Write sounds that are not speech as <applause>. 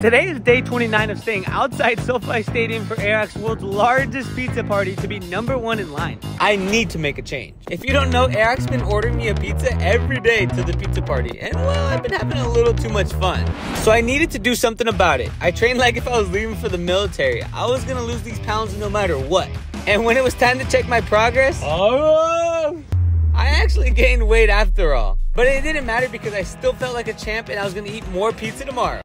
Today is day 29 of staying outside <laughs> SoFi Stadium for Airrack's world's largest pizza party to be number one in line. I need to make a change. If you don't know, Airrack's been ordering me a pizza every day to the pizza party, and well, I've been having a little too much fun. So I needed to do something about it. I trained like if I was leaving for the military. I was gonna lose these pounds no matter what. And when it was time to check my progress, oh, I actually gained weight after all. But it didn't matter because I still felt like a champ and I was gonna eat more pizza tomorrow.